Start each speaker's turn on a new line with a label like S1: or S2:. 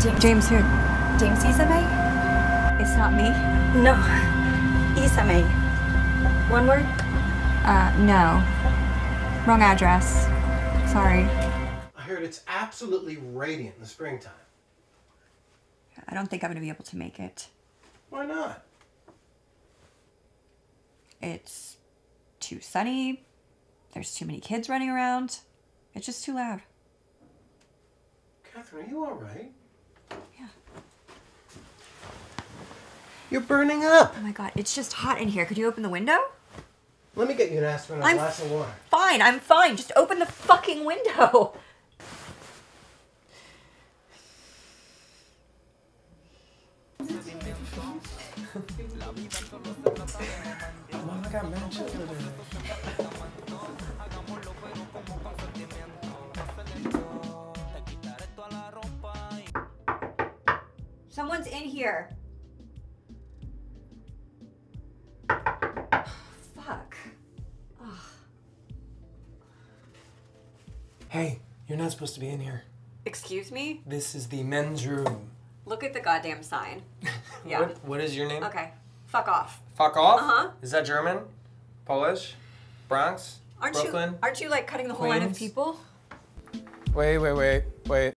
S1: James,
S2: James who?
S1: James Isame?
S2: It's not me.
S1: No. Isame. One word?
S2: Uh, no. Wrong address. Sorry.
S3: I heard it's absolutely radiant in the springtime.
S2: I don't think I'm gonna be able to make it.
S3: Why not?
S2: It's too sunny. There's too many kids running around. It's just too loud.
S3: Catherine, are you all right? You're burning up.
S2: Oh my god, it's just hot in here. Could you open the window?
S3: Let me get you an aspirin and a
S2: I'm
S3: glass of water.
S2: Fine, I'm fine. Just open the fucking window.
S3: Mom, I got mad.
S2: Someone's in here.
S4: Hey, you're not supposed to be in here.
S2: Excuse me?
S4: This is the men's room.
S2: Look at the goddamn sign. Yeah.
S4: What, what is your name?
S2: Okay. Fuck off.
S4: Fuck off?
S2: Uh-huh.
S4: Is that German? Polish? Bronx?
S2: Aren't
S4: Brooklyn?
S2: you aren't you like cutting the whole line of
S4: Queens?
S2: people?
S4: Wait, wait, wait, wait.